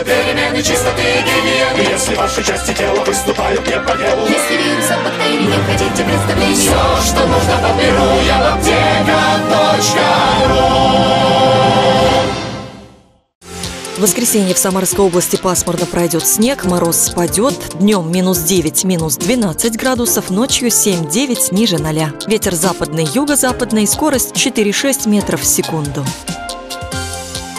перемены чистоты и гигиены. Если ваши части тела выступают не по делу Если вирусов, бактерий не хотите представления Все, что нужно, подберу я в аптека.ру В воскресенье в Самарской области пасмурно пройдет снег, мороз спадет, днем минус 9, минус 12 градусов, ночью 7-9 ниже 0. Ветер западный, юго-западный, скорость 4-6 метров в секунду.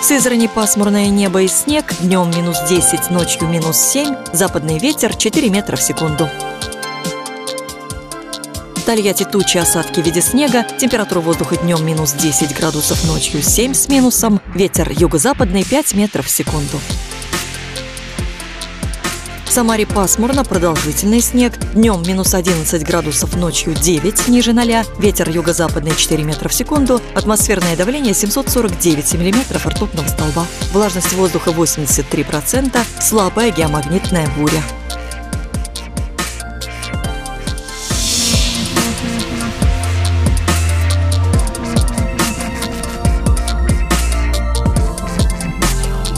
В Сызрани пасмурное небо и снег, днем минус 10, ночью минус 7, западный ветер 4 метра в секунду. В Тольятти тучи, осадки в виде снега, температура воздуха днем минус 10 градусов, ночью 7 с минусом, ветер юго-западный 5 метров в секунду. Самаре пасмурно, продолжительный снег. Днем минус 11 градусов, ночью 9 ниже 0. Ветер юго-западный 4 метра в секунду. Атмосферное давление 749 миллиметров ртутного столба. Влажность воздуха 83%. Слабая геомагнитная буря.